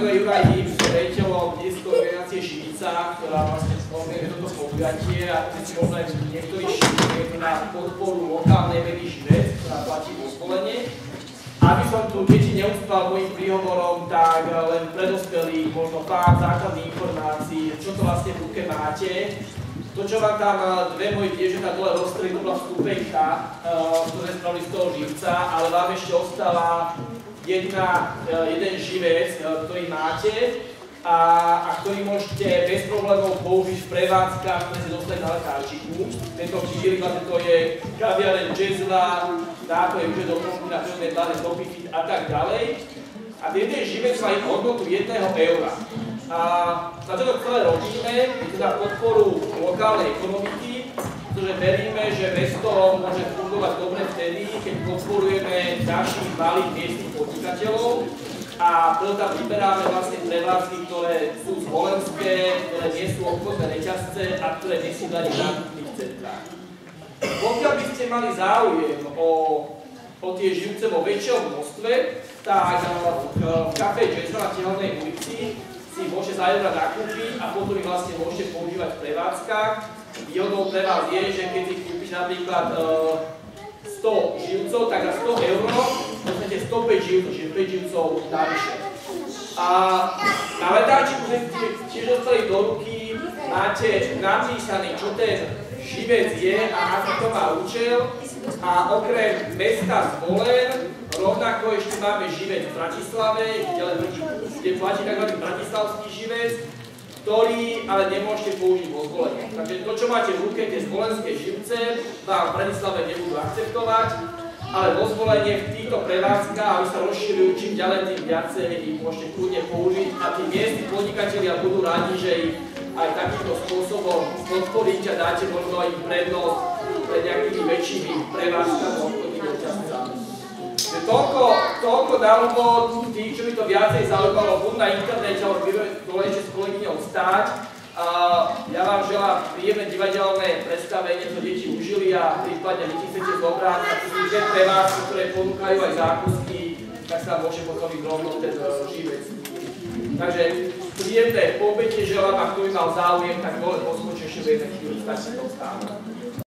je Juraj som rejiteľom Detskou organizácie Šivica, ktorá vlastne spomenie toto podujatie a si možno aj niektorí to na podporu lokálnej vedy Živec, ktorá platí vo zvolenie. Aby som tu deti neustval mojim príhovorom, tak len predospelých možno pár základných informácií, čo to vlastne v ruke máte. To, čo vám tam dve moje dievčatá dole rozstreli, to bola vstupenka, ktoré spravili z toho živca, ale vám ešte ostala jedna, jeden živec, ktorý máte a, a ktorý môžete bez problémov použiť v prevádzkach, ktoré ste dostali na letáčiku. Tento kýrik, to je kaviaren jazzla, nápoje už je do na pevné dane, dopity a tak ďalej. A jeden živec má hodnotu 1 eura. A na toto celé robíme, teda podporu lokálnej ekonomiky, pretože veríme, že bez toho môže fungovať dobre vtedy, keď podporujeme našich malých miestnych podnikateľov a preto tam vyberáme vlastne prevádzky, ktoré sú zvolenské, ktoré nie sú obchodné reťazce a ktoré nesídlali v nákupných centrách. Pokiaľ by ste mali záujem o, o tie živce vo väčšom množstve, tak v kafe Jazz na Tehelnej eura nakúpiť a potom ich vlastne môžete používať v prevádzkach. Výhodou pre vás je, že keď si kúpiš napríklad uh, 100 živcov, tak za 100 eur dostanete 105 živcov, čiže 5 živcov navyše. A na letáčiku ste tiež dostali do ruky, máte napísaný, čo ten živec je a aký to má účel. A okrem mesta Zvolen, rovnako ešte máme živec v Bratislave, kde, platí tzv. bratislavský živec, ktorý ale nemôžete použiť vo zvolení. Takže to, čo máte v ruke, tie zvolenské živce, vám v Bratislave nebudú akceptovať, ale vo zvolenie v týchto prevádzkach, aby sa rozšírujú čím ďalej, tým viacej ich môžete kľudne použiť a tí miestni podnikatelia budú radi, že ich aj takýmto spôsobom podporíte a dáte možno im prednosť pred nejakými väčšími prevádzkami. Toľko, toľko na úvod tých, čo by to viacej zaujímalo, buď na internete, alebo dole ešte s kolegyňou stáť. Uh, ja vám želám príjemné divadelné predstavenie, to deti užili a prípadne deti chcete zobrať a sú že pre vás, ktoré ponúkajú aj zákusky, tak sa môže potom ísť rovno ten uh, živec. Takže príjemné po obete želám, ak kto by mal záujem, tak dole poskočí ešte v jednej si to stále.